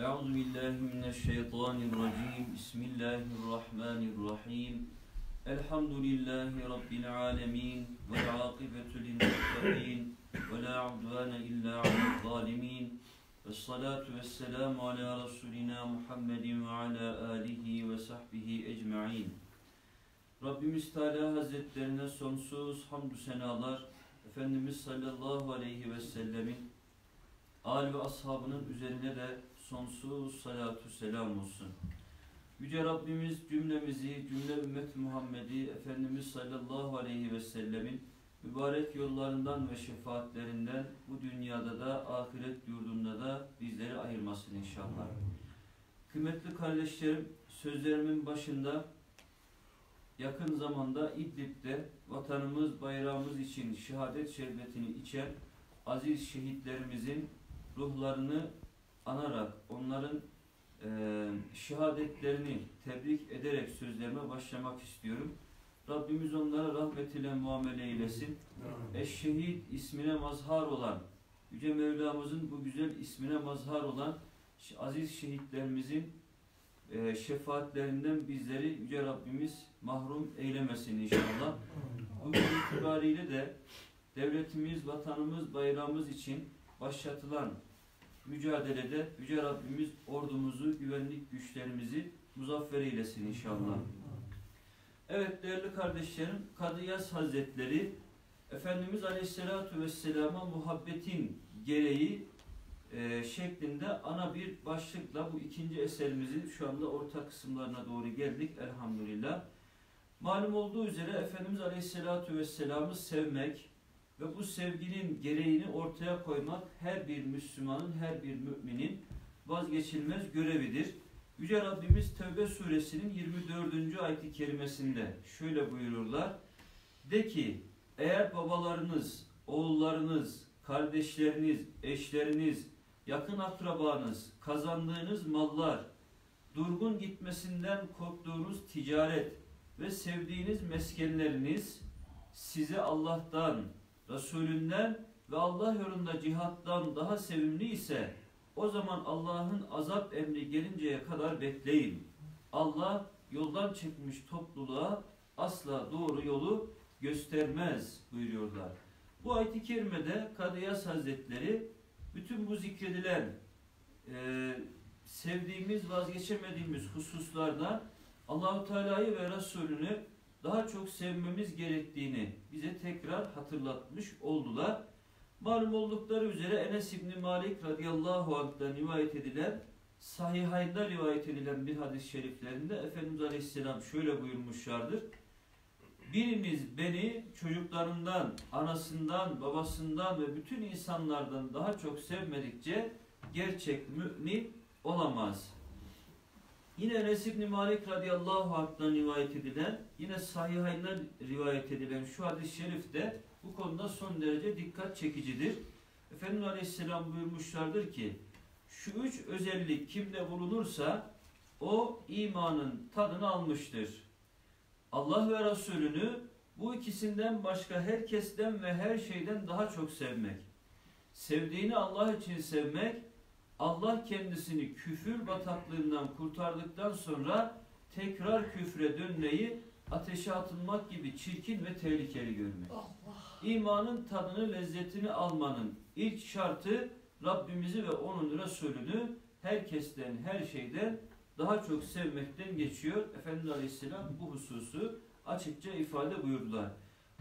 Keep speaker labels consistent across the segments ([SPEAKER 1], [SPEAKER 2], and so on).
[SPEAKER 1] أعوذ بالله من الشيطان الرجيم بسم الله الرحمن الرحيم الحمد لله رب العالمين والعاقبة للمتقين ولا عدوان إلا على الظالمين والصلاة والسلام على رسولنا محمد وعلى آله وصحبه أجمعين Rabbimiz Teala Hazretlerine sonsuz hamdü senalar, Efendimiz sallallahu aleyhi ve sellemin, âl ve ashabının üzerine de sonsuz salatu selam olsun. Yüce Rabbimiz cümlemizi, cümle ümmet Muhammed'i Efendimiz sallallahu aleyhi ve sellemin mübarek yollarından ve şefaatlerinden bu dünyada da ahiret yurdunda da bizleri ayırmasın inşallah. Kıymetli kardeşlerim, sözlerimin başında yakın zamanda İdlib'de vatanımız, bayrağımız için şehadet şerbetini içen aziz şehitlerimizin ruhlarını anarak onların e, şehadetlerini tebrik ederek sözlerime başlamak istiyorum. Rabbimiz onlara rahmetiyle muamele eylesin. Eşşehid ismine mazhar olan, Yüce Mevlamızın bu güzel ismine mazhar olan aziz şehitlerimizin e, şefaatlerinden bizleri Yüce Rabbimiz mahrum eylemesin inşallah. Bugün itibariyle de devletimiz, vatanımız, bayrağımız için başlatılan mücadelede Yüce Rabbimiz ordumuzu, güvenlik güçlerimizi muzaffer eylesin inşallah. Evet değerli kardeşlerim, Kadıyas Hazretleri Efendimiz Aleyhisselatü Vesselam'a muhabbetin gereği e, şeklinde ana bir başlıkla bu ikinci eserimizin şu anda orta kısımlarına doğru geldik elhamdülillah. Malum olduğu üzere Efendimiz Aleyhisselatü Vesselam'ı sevmek ve bu sevginin gereğini ortaya koymak her bir Müslümanın, her bir müminin vazgeçilmez görevidir. Yüce Rabbimiz Tevbe suresinin 24. ayet-i kerimesinde şöyle buyururlar. De ki eğer babalarınız, oğullarınız, kardeşleriniz, eşleriniz, yakın akrabanız, kazandığınız mallar, durgun gitmesinden korktuğunuz ticaret ve sevdiğiniz meskenleriniz size Allah'tan, Resulünden ve Allah yolunda cihattan daha sevimli ise o zaman Allah'ın azap emri gelinceye kadar bekleyin. Allah yoldan çıkmış topluluğa asla doğru yolu göstermez buyuruyorlar. Bu ayet-i kerimede Kadıyas Hazretleri bütün bu zikredilen e, sevdiğimiz, vazgeçemediğimiz hususlarda Allahu Teala'yı ve Resulünü daha çok sevmemiz gerektiğini bize tekrar hatırlatmış oldular. Malum oldukları üzere Enes İbni Malik radıyallahu anh'dan rivayet edilen sahihayında rivayet edilen bir hadis-i şeriflerinde Efendimiz Aleyhisselam şöyle buyurmuşlardır. Biriniz beni çocuklarından, anasından, babasından ve bütün insanlardan daha çok sevmedikçe gerçek mümin olamaz. Yine Enes İbni Malik radıyallahu anh'tan rivayet edilen, yine sahihayndan rivayet edilen şu hadis-i şerif de bu konuda son derece dikkat çekicidir. Efendimiz Aleyhisselam buyurmuşlardır ki, şu üç özellik kimde bulunursa o imanın tadını almıştır. Allah ve Resulünü bu ikisinden başka herkesten ve her şeyden daha çok sevmek. Sevdiğini Allah için sevmek, Allah kendisini küfür bataklığından kurtardıktan sonra tekrar küfre dönmeyi ateşe atılmak gibi çirkin ve tehlikeli görmek. İmanın tadını, lezzetini almanın ilk şartı Rabbimizi ve onun Resulünü herkesten, her şeyden daha çok sevmekten geçiyor. Efendimiz Aleyhisselam bu hususu açıkça ifade buyurdular.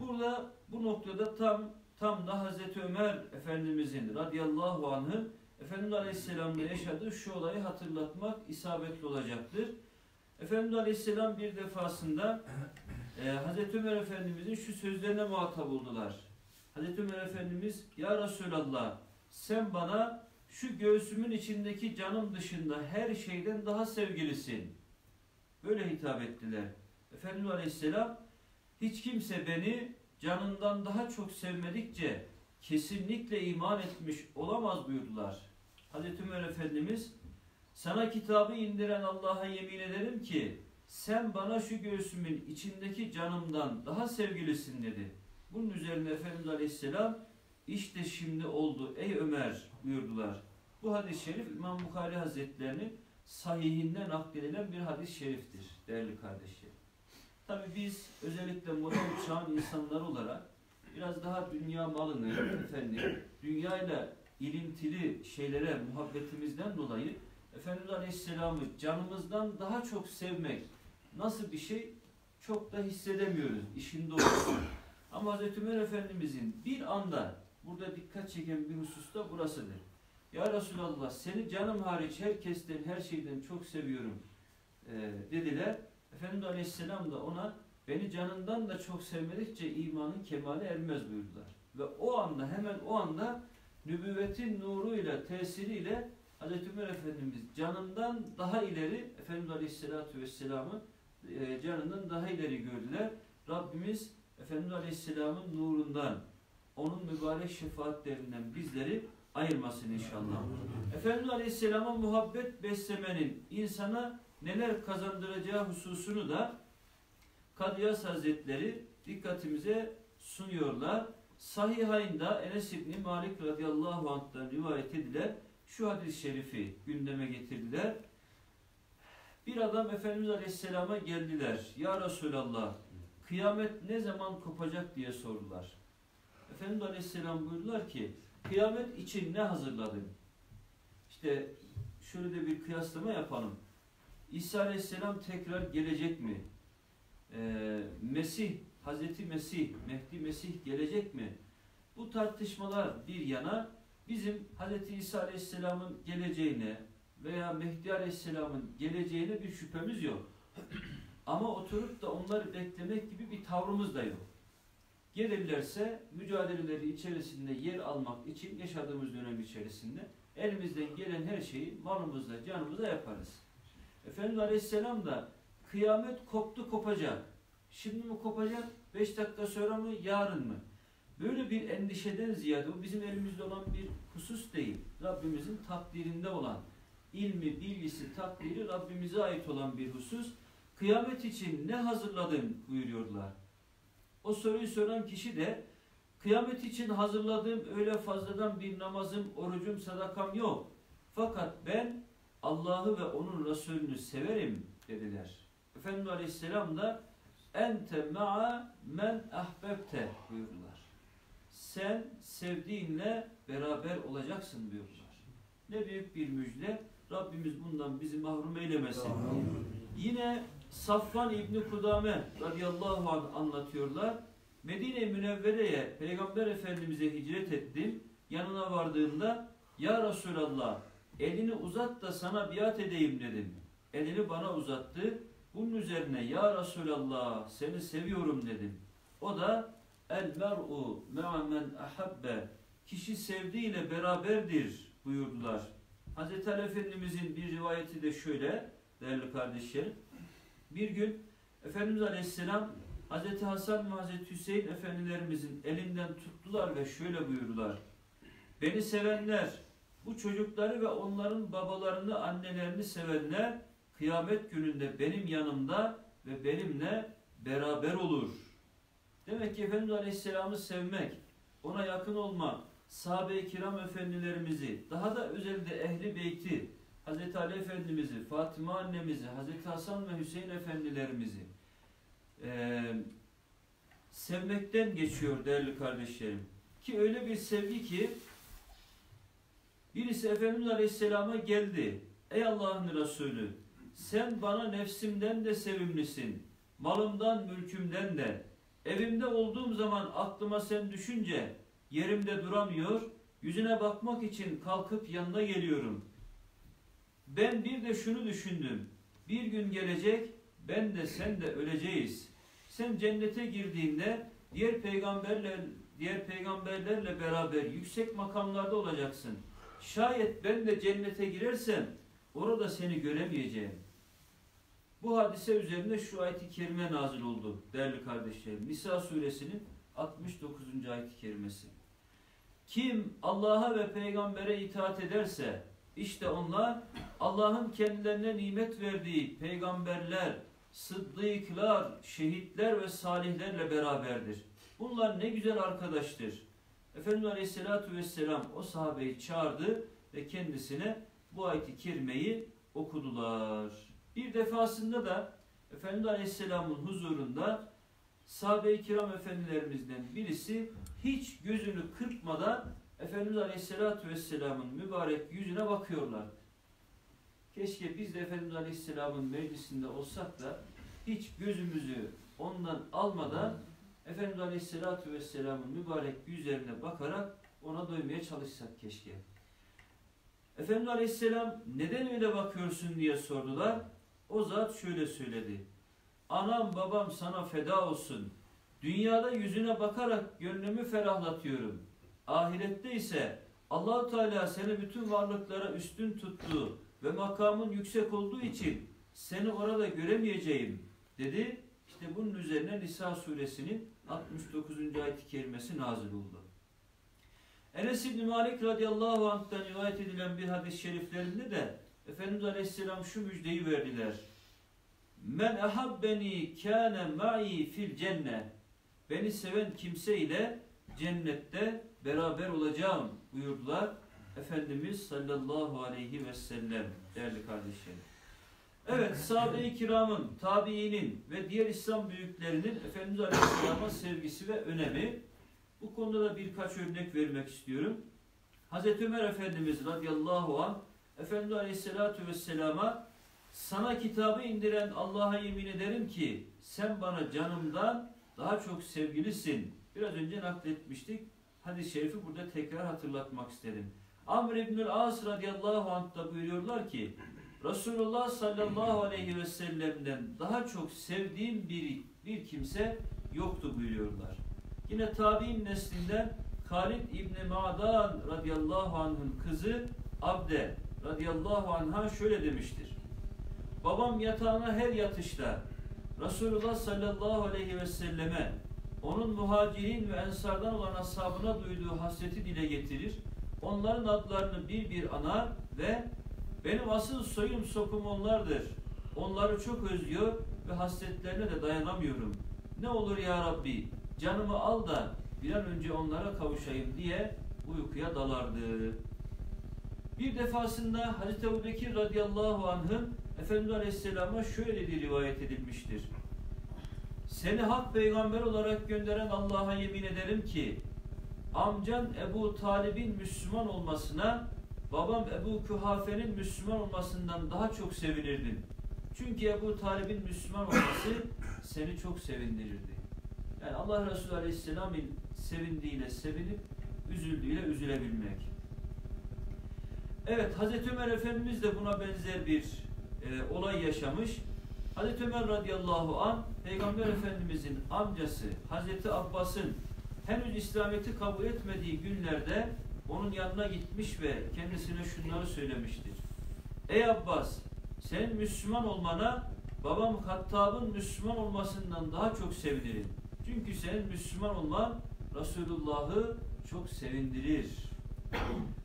[SPEAKER 1] Burada bu noktada tam tam da Hazreti Ömer Efendimizin radıyallahu anh'ı Efendimiz Aleyhisselam'da yaşadığı şu olayı hatırlatmak isabetli olacaktır. Efendimiz Aleyhisselam bir defasında e, Hazreti Ömer Efendimizin şu sözlerine muhatap oldular. Hazreti Ömer Efendimiz Ya Resulallah sen bana şu göğsümün içindeki canım dışında her şeyden daha sevgilisin. Böyle hitap ettiler. Efendimiz Aleyhisselam hiç kimse beni canından daha çok sevmedikçe kesinlikle iman etmiş olamaz buyurdular. Hazreti Ömer Efendimiz sana kitabı indiren Allah'a yemin ederim ki sen bana şu göğsümün içindeki canımdan daha sevgilisin dedi. Bunun üzerine Efendimiz Aleyhisselam işte şimdi oldu ey Ömer buyurdular. Bu hadis-i şerif İmam Bukhari Hazretlerinin sahihinden nakledilen bir hadis-i şeriftir değerli kardeşlerim. Tabi biz özellikle modern çağın insanları olarak biraz daha dünya malını efendim, dünyayla ilintili şeylere muhabbetimizden dolayı Efendimiz Aleyhisselam'ı canımızdan daha çok sevmek nasıl bir şey çok da hissedemiyoruz işin doğrusu. Ama Hazreti Ömer Efendimizin bir anda burada dikkat çeken bir husus da burasıdır. Ya Resulallah seni canım hariç herkesten her şeyden çok seviyorum dediler. Efendimiz Aleyhisselam da ona beni canından da çok sevmedikçe imanın kemale ermez buyurdular. Ve o anda hemen o anda nübüvvetin nuruyla tesiriyle Hazreti Ömer Efendimiz canından daha ileri Efendimiz Aleyhisselatü Vesselam'ı e, canından daha ileri gördüler. Rabbimiz Efendimiz Aleyhisselam'ın nurundan onun mübarek şefaatlerinden bizleri ayırmasın inşallah. Efendimiz Aleyhisselam'a muhabbet beslemenin insana neler kazandıracağı hususunu da Kadıyas Hazretleri dikkatimize sunuyorlar. Sahihayında Enes İbni Malik radıyallahu anh'tan rivayet edilen şu hadis-i şerifi gündeme getirdiler. Bir adam Efendimiz Aleyhisselam'a geldiler. Ya Resulallah kıyamet ne zaman kopacak diye sordular. Efendimiz Aleyhisselam buyurdular ki kıyamet için ne hazırladın? İşte şöyle de bir kıyaslama yapalım. İsa Aleyhisselam tekrar gelecek mi? Ee, Mesih, Hazreti Mesih, Mehdi Mesih gelecek mi? Bu tartışmalar bir yana bizim Hazreti İsa Aleyhisselam'ın geleceğine veya Mehdi Aleyhisselam'ın geleceğine bir şüphemiz yok. Ama oturup da onları beklemek gibi bir tavrımız da yok. Gelirlerse mücadeleleri içerisinde yer almak için yaşadığımız dönem içerisinde elimizden gelen her şeyi malımızla, canımızla yaparız. Efendimiz Aleyhisselam da kıyamet koptu kopacak. Şimdi mi kopacak? Beş dakika sonra mı? Yarın mı? Böyle bir endişeden ziyade o bizim elimizde olan bir husus değil. Rabbimizin takdirinde olan ilmi, bilgisi, takdiri Rabbimize ait olan bir husus. Kıyamet için ne hazırladın buyuruyorlar. O soruyu soran kişi de kıyamet için hazırladığım öyle fazladan bir namazım, orucum, sadakam yok. Fakat ben Allah'ı ve onun Resulünü severim dediler. Efendimiz Aleyhisselam da ente ma'a men ahbebte buyurdular. Sen sevdiğinle beraber olacaksın buyurdular. Ne büyük bir müjde. Rabbimiz bundan bizi mahrum eylemesin. Yine Safvan İbni Kudame radıyallahu anh anlatıyorlar. Medine-i Münevvere'ye Peygamber Efendimiz'e hicret ettim. Yanına vardığımda Ya Resulallah elini uzat da sana biat edeyim dedim. Elini bana uzattı. Bunun üzerine Ya Resulallah seni seviyorum dedim. O da El mer'u me'a men ahabbe Kişi sevdiğiyle beraberdir buyurdular. Hazreti Ali Efendimizin bir rivayeti de şöyle değerli kardeşlerim. Bir gün Efendimiz Aleyhisselam Hazreti Hasan ve Hazreti Hüseyin efendilerimizin elinden tuttular ve şöyle buyurdular. Beni sevenler, bu çocukları ve onların babalarını, annelerini sevenler kıyamet gününde benim yanımda ve benimle beraber olur. Demek ki Efendimiz Aleyhisselam'ı sevmek, ona yakın olma, sahabe-i kiram efendilerimizi, daha da özellikle ehli beyti, Hazreti Ali Efendimiz'i, Fatıma annemizi, Hazreti Hasan ve Hüseyin efendilerimizi e, sevmekten geçiyor değerli kardeşlerim. Ki öyle bir sevgi ki birisi Efendimiz Aleyhisselam'a geldi. Ey Allah'ın Resulü sen bana nefsimden de sevimlisin. Malımdan, mülkümden de. Evimde olduğum zaman aklıma sen düşünce yerimde duramıyor. Yüzüne bakmak için kalkıp yanına geliyorum. Ben bir de şunu düşündüm. Bir gün gelecek ben de sen de öleceğiz. Sen cennete girdiğinde diğer peygamberler diğer peygamberlerle beraber yüksek makamlarda olacaksın. Şayet ben de cennete girersem orada seni göremeyeceğim. Bu hadise üzerine şu ayet-i kerime nazil oldu değerli kardeşlerim. Nisa suresinin 69. ayet-i kerimesi. Kim Allah'a ve peygambere itaat ederse işte onlar Allah'ın kendilerine nimet verdiği peygamberler, sıddıklar, şehitler ve salihlerle beraberdir. Bunlar ne güzel arkadaştır. Efendimiz Aleyhisselatü Vesselam o sahabeyi çağırdı ve kendisine bu ayet-i kerimeyi okudular. Bir defasında da Efendimiz Aleyhisselam'ın huzurunda sahabe-i kiram efendilerimizden birisi hiç gözünü kırpmadan Efendimiz Aleyhisselatü Vesselam'ın mübarek yüzüne bakıyorlar. Keşke biz de Efendimiz Aleyhisselam'ın meclisinde olsak da hiç gözümüzü ondan almadan Efendimiz Aleyhisselatü Vesselam'ın mübarek yüzlerine bakarak ona doymaya çalışsak keşke. Efendimiz Aleyhisselam neden öyle bakıyorsun diye sordular. O zat şöyle söyledi. Anam babam sana feda olsun. Dünyada yüzüne bakarak gönlümü ferahlatıyorum. Ahirette ise Allahu Teala seni bütün varlıklara üstün tuttuğu ve makamın yüksek olduğu için seni orada göremeyeceğim dedi. İşte bunun üzerine Nisa suresinin 69. ayet-i kerimesi nazil oldu. Enes İbni Malik radıyallahu anh'tan rivayet edilen bir hadis-i şeriflerinde de Efendimiz Aleyhisselam şu müjdeyi verdiler. Men ahabbeni kâne ma'i fil cenne. Beni seven kimse ile cennette beraber olacağım buyurdular. Efendimiz sallallahu aleyhi ve sellem değerli kardeşlerim. Evet sahabe-i kiramın, tabiinin ve diğer İslam büyüklerinin Efendimiz Aleyhisselam'a sevgisi ve önemi. Bu konuda da birkaç örnek vermek istiyorum. Hazreti Ömer Efendimiz radıyallahu anh Efendimiz Aleyhisselatü Vesselam'a sana kitabı indiren Allah'a yemin ederim ki sen bana canımdan daha çok sevgilisin. Biraz önce nakletmiştik. Hadis-i şerifi burada tekrar hatırlatmak istedim. Amr İbnül As radıyallahu anh da buyuruyorlar ki Resulullah sallallahu aleyhi ve sellem'den daha çok sevdiğim bir, bir kimse yoktu buyuruyorlar. Yine tabi'in neslinden Halid İbni Ma'dan radıyallahu anh'ın kızı Abde radıyallahu anh'a şöyle demiştir. Babam yatağına her yatışta Resulullah sallallahu aleyhi ve selleme onun muhacirin ve ensardan olan ashabına duyduğu hasreti dile getirir. Onların adlarını bir bir anar ve benim asıl soyum sopum onlardır. Onları çok özlüyor ve hasretlerine de dayanamıyorum. Ne olur ya Rabbi canımı al da bir an önce onlara kavuşayım diye uykuya dalardı. Bir defasında Hazreti Ebu Bekir radıyallahu anh'ın Efendimiz Aleyhisselam'a şöyle dediği rivayet edilmiştir. Seni hak peygamber olarak gönderen Allah'a yemin ederim ki amcan Ebu Talib'in Müslüman olmasına babam Ebu Kühafe'nin Müslüman olmasından daha çok sevinirdim. Çünkü Ebu Talib'in Müslüman olması seni çok sevindirirdi. Yani Allah Resulü Aleyhisselam'ın sevindiğiyle sevinip üzüldüğüyle üzülebilmek. Evet Hazreti Ömer Efendimiz de buna benzer bir e, olay yaşamış. Hazreti Ömer radıyallahu an Peygamber Efendimizin amcası Hazreti Abbas'ın henüz İslamiyet'i kabul etmediği günlerde onun yanına gitmiş ve kendisine şunları söylemiştir. Ey Abbas senin Müslüman olmana babam Hattab'ın Müslüman olmasından daha çok sevinirim. Çünkü senin Müslüman olman Resulullah'ı çok sevindirir.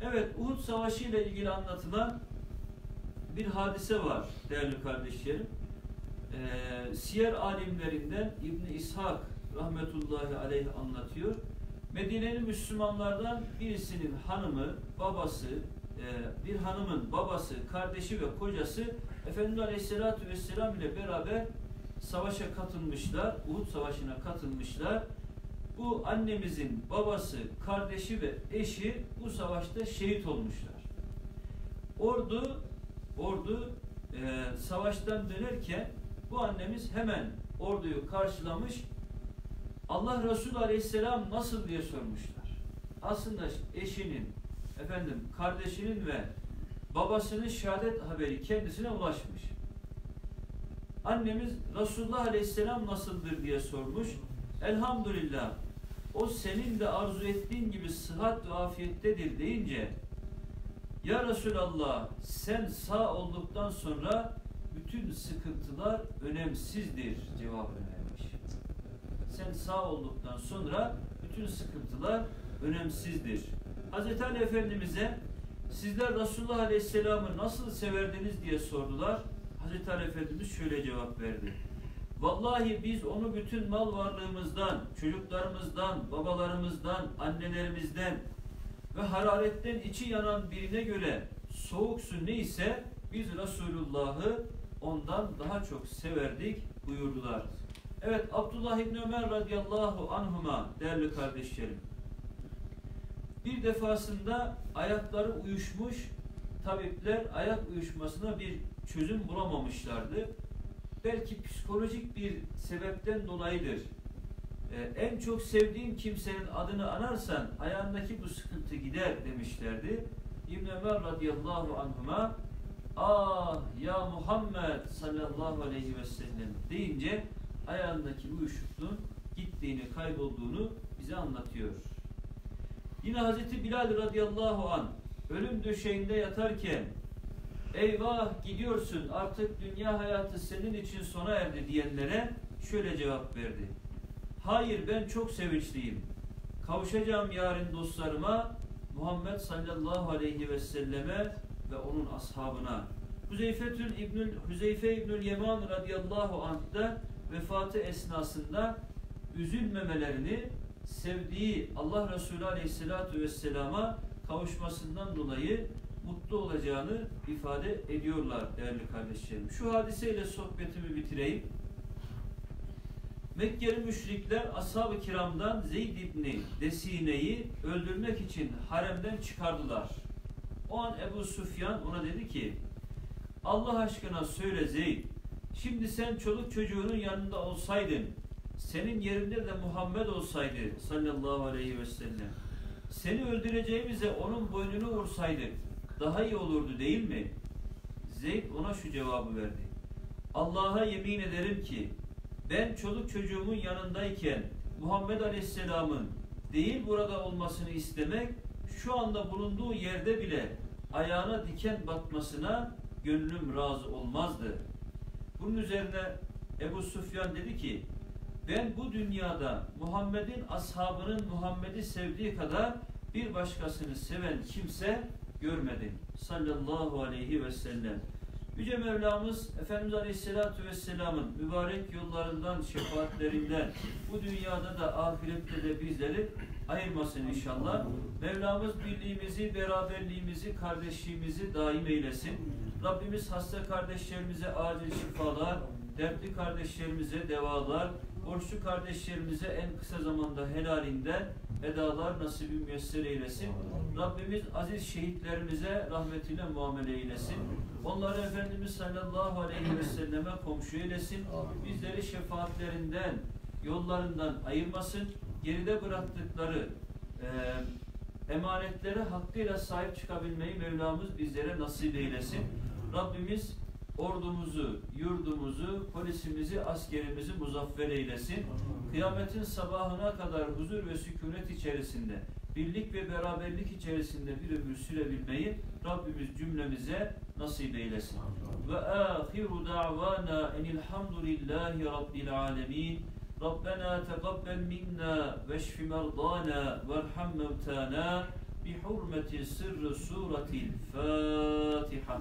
[SPEAKER 1] Evet Uhud Savaşı ile ilgili anlatılan bir hadise var değerli kardeşlerim. Ee, siyer alimlerinden İbn İshak rahmetullahi aleyh anlatıyor. Medine'nin Müslümanlardan birisinin hanımı, babası, e, bir hanımın babası, kardeşi ve kocası Efendimiz Aleyhisselatü Vesselam ile beraber savaşa katılmışlar, Uhud Savaşı'na katılmışlar. Bu annemizin babası, kardeşi ve eşi bu savaşta şehit olmuşlar. Ordu ordu e, savaştan dönerken bu annemiz hemen orduyu karşılamış. Allah Resulü Aleyhisselam nasıl diye sormuşlar. Aslında eşinin, efendim kardeşinin ve babasının şehadet haberi kendisine ulaşmış. Annemiz Resulullah Aleyhisselam nasıldır diye sormuş. Elhamdülillah o senin de arzu ettiğin gibi sıhhat ve afiyettedir deyince Ya Resulallah sen sağ olduktan sonra bütün sıkıntılar önemsizdir cevabını vermiş. Sen sağ olduktan sonra bütün sıkıntılar önemsizdir. Hz. Ali Efendimiz'e sizler Resulullah Aleyhisselam'ı nasıl severdiniz diye sordular. Hz. Ali Efendimiz şöyle cevap verdi. Vallahi biz onu bütün mal varlığımızdan, çocuklarımızdan, babalarımızdan, annelerimizden ve hararetten içi yanan birine göre soğuk su neyse biz Resulullah'ı ondan daha çok severdik buyurdular. Evet Abdullah İbni Ömer radıyallahu anhuma değerli kardeşlerim. Bir defasında ayakları uyuşmuş tabipler ayak uyuşmasına bir çözüm bulamamışlardı. Belki psikolojik bir sebepten dolayıdır. Ee, en çok sevdiğin kimsenin adını anarsan ayağındaki bu sıkıntı gider demişlerdi. İbn Ömer radıyallahu anhuma ah ya Muhammed sallallahu aleyhi ve sellem deyince ayağındaki uyuşukluğun gittiğini, kaybolduğunu bize anlatıyor. Yine Hazreti Bilal radıyallahu an ölüm döşeğinde yatarken eyvah gidiyorsun artık dünya hayatı senin için sona erdi diyenlere şöyle cevap verdi. Hayır ben çok sevinçliyim. Kavuşacağım yarın dostlarıma Muhammed sallallahu aleyhi ve selleme ve onun ashabına. Huzeyfetül İbnül Huzeyfe İbnül Yeman radıyallahu anh da vefatı esnasında üzülmemelerini sevdiği Allah Resulü aleyhissalatu vesselama kavuşmasından dolayı mutlu olacağını ifade ediyorlar değerli kardeşlerim. Şu hadiseyle sohbetimi bitireyim. Mekkeli müşrikler ashab-ı kiramdan Zeyd İbni Desine'yi öldürmek için haremden çıkardılar. O an Ebu Sufyan ona dedi ki Allah aşkına söyle Zeyd şimdi sen çoluk çocuğunun yanında olsaydın senin yerinde de Muhammed olsaydı sallallahu aleyhi ve sellem seni öldüreceğimize onun boynunu vursaydık daha iyi olurdu değil mi? Zeyd ona şu cevabı verdi. Allah'a yemin ederim ki ben çoluk çocuğumun yanındayken Muhammed Aleyhisselam'ın değil burada olmasını istemek şu anda bulunduğu yerde bile ayağına diken batmasına gönlüm razı olmazdı. Bunun üzerine Ebu Sufyan dedi ki ben bu dünyada Muhammed'in ashabının Muhammed'i sevdiği kadar bir başkasını seven kimse görmedim. Sallallahu aleyhi ve sellem. Yüce Mevlamız Efendimiz Aleyhisselatü Vesselam'ın mübarek yollarından, şefaatlerinden bu dünyada da ahirette de bizleri ayırmasın inşallah. Mevlamız birliğimizi, beraberliğimizi, kardeşliğimizi daim eylesin. Rabbimiz hasta kardeşlerimize acil şifalar, dertli kardeşlerimize devalar, borçlu kardeşlerimize en kısa zamanda helalinden edalar nasibi müyesser eylesin. Rabbimiz aziz şehitlerimize rahmetiyle muamele eylesin. Onları Efendimiz sallallahu aleyhi ve selleme komşu eylesin. Bizleri şefaatlerinden, yollarından ayırmasın. Geride bıraktıkları e, emanetlere hakkıyla sahip çıkabilmeyi Mevlamız bizlere nasip eylesin. Rabbimiz ordumuzu, yurdumuzu, polisimizi, askerimizi muzaffer eylesin. Kıyametin sabahına kadar huzur ve sükunet içerisinde, birlik ve beraberlik içerisinde bir ömür sürebilmeyi Rabbimiz cümlemize nasip eylesin. Ve ahiru da'vana enilhamdülillahi rabbil alemin. ربنا تقبل منا واشف مرضانا وارحم موتانا بحرمة سر سورة الفاتحة